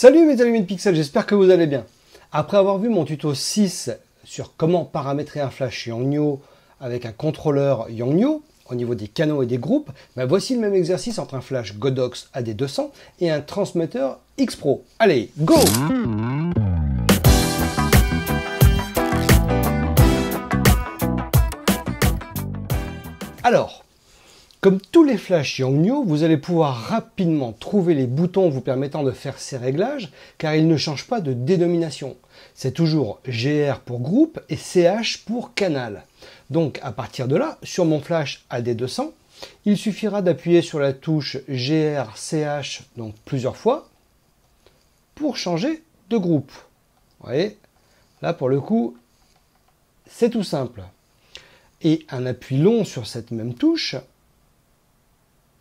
Salut mes amis de Pixel, j'espère que vous allez bien. Après avoir vu mon tuto 6 sur comment paramétrer un flash Yongnuo avec un contrôleur Yongnuo au niveau des canaux et des groupes, ben voici le même exercice entre un flash Godox AD200 et un transmetteur X-Pro. Allez, go Alors, comme tous les flashs Yongnuo, vous allez pouvoir rapidement trouver les boutons vous permettant de faire ces réglages, car ils ne changent pas de dénomination. C'est toujours GR pour groupe et CH pour canal. Donc à partir de là, sur mon flash AD200, il suffira d'appuyer sur la touche GR CH donc plusieurs fois pour changer de groupe. Vous voyez, là pour le coup, c'est tout simple. Et un appui long sur cette même touche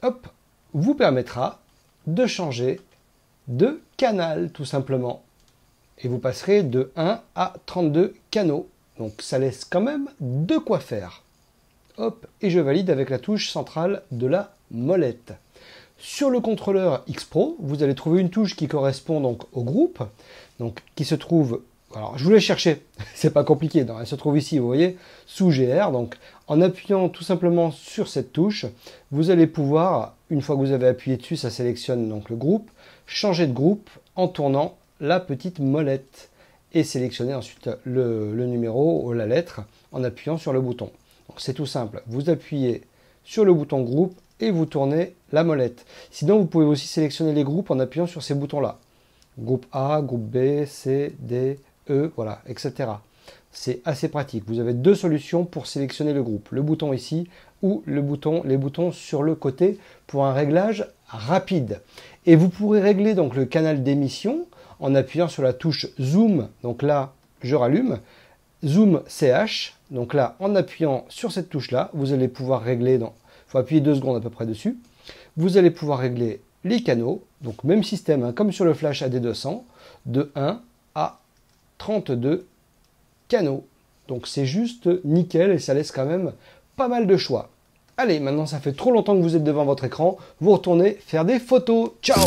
hop, vous permettra de changer de canal tout simplement. Et vous passerez de 1 à 32 canaux. Donc ça laisse quand même de quoi faire. Hop, et je valide avec la touche centrale de la molette. Sur le contrôleur X Pro, vous allez trouver une touche qui correspond donc au groupe, donc qui se trouve alors, je voulais chercher, c'est pas compliqué, elle se trouve ici, vous voyez, sous GR. Donc, en appuyant tout simplement sur cette touche, vous allez pouvoir, une fois que vous avez appuyé dessus, ça sélectionne le groupe, changer de groupe en tournant la petite molette et sélectionner ensuite le, le numéro ou la lettre en appuyant sur le bouton. Donc, c'est tout simple, vous appuyez sur le bouton groupe et vous tournez la molette. Sinon, vous pouvez aussi sélectionner les groupes en appuyant sur ces boutons-là. Groupe A, groupe B, C, D, E, voilà, etc. C'est assez pratique. Vous avez deux solutions pour sélectionner le groupe. Le bouton ici ou le bouton, les boutons sur le côté pour un réglage rapide. Et vous pourrez régler donc le canal d'émission en appuyant sur la touche Zoom. Donc là, je rallume. Zoom CH. Donc là, en appuyant sur cette touche-là, vous allez pouvoir régler, faut appuyer deux secondes à peu près dessus. Vous allez pouvoir régler les canaux, donc même système, hein, comme sur le flash AD200, de 1 à 32 canaux. Donc c'est juste nickel et ça laisse quand même pas mal de choix. Allez, maintenant ça fait trop longtemps que vous êtes devant votre écran, vous retournez faire des photos. Ciao